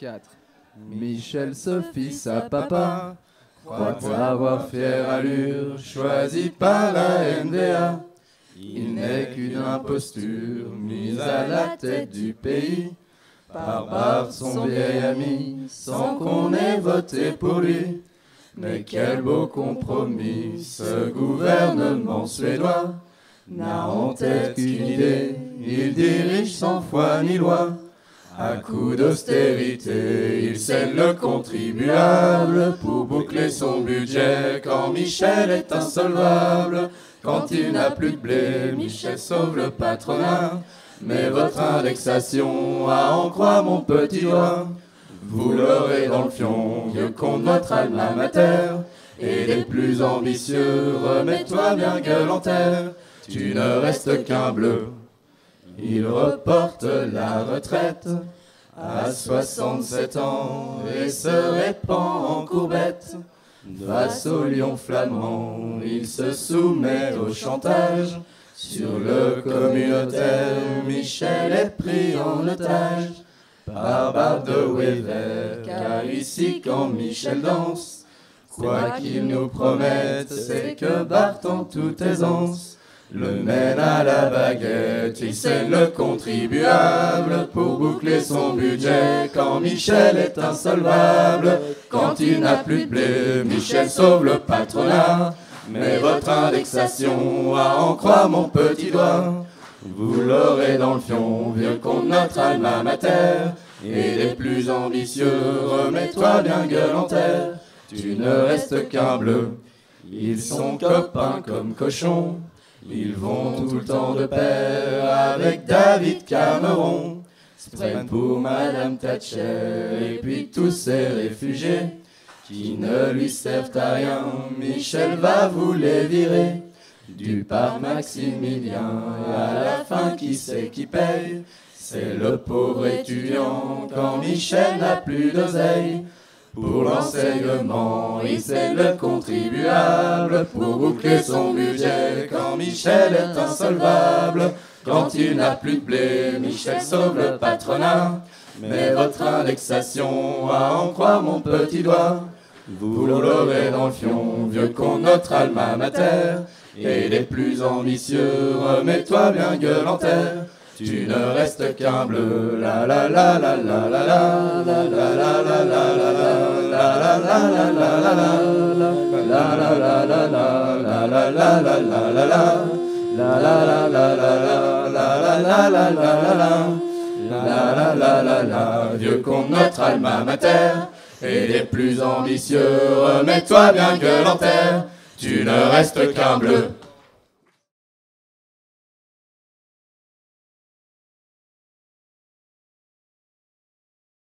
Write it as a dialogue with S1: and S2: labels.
S1: 4.
S2: Michel Sophie, sa papa, croit avoir fière allure, choisi par la NDA. Il n'est qu'une imposture mise à la tête du pays par Bart, son vieil ami, sans qu'on ait voté pour lui. Mais quel beau compromis, ce gouvernement suédois n'a en tête qu'une idée, il dirige sans foi ni loi. À coup d'austérité, il scelle le contribuable pour boucler son budget quand Michel est insolvable. Quand il n'a plus de blé, Michel sauve le patronat. Mais votre indexation, à en croire mon petit doigt, vous l'aurez dans le fion, vieux contre votre alma. Et les plus ambitieux, remets-toi bien gueule en terre, tu ne restes qu'un bleu. Il reporte la retraite à 67 ans et se répand en courbette. Face au lion flamand, il se soumet au chantage. Sur le communautaire, Michel est pris en otage par Barbe de Wever, car ici quand Michel danse, quoi qu'il nous promette, c'est que Bart en toute aisance le mène à la baguette, il c'est le contribuable pour boucler son budget. Quand Michel est insolvable, quand il n'a plus de blé, Michel sauve le patronat. Mais votre indexation, à en croire mon petit doigt, vous l'aurez dans le fion, vieux contre notre alma mater. Et les plus ambitieux, remets-toi bien gueule en terre, tu ne restes qu'un bleu. Ils sont copains comme cochons. Ils vont tout le temps de pair avec David Cameron. Se prennent pour Madame Thatcher et puis tous ces réfugiés qui ne lui servent à rien. Michel va vous les virer du par Maximilien à la fin qui c'est qui paye? C'est le pauvre étudiant quand Michel n'a plus d'oseille. Pour l'enseignement, il c'est le contribuable pour boucler son budget. Quand Michel est insolvable, quand il n'a plus de blé, Michel sauve le patronat. Mais votre indexation, à en croire mon petit doigt, vous l'aurez dans le fion, vieux qu'on notre alma mater. Et les plus ambitieux, remets-toi bien gueule en terre. Tu ne restes qu'un bleu, la la la la la la la la la la la la la la la la Vieux qu'on notre alma mater et les plus ambitieux, remets-toi bien gueule en terre, tu ne restes qu'un bleu.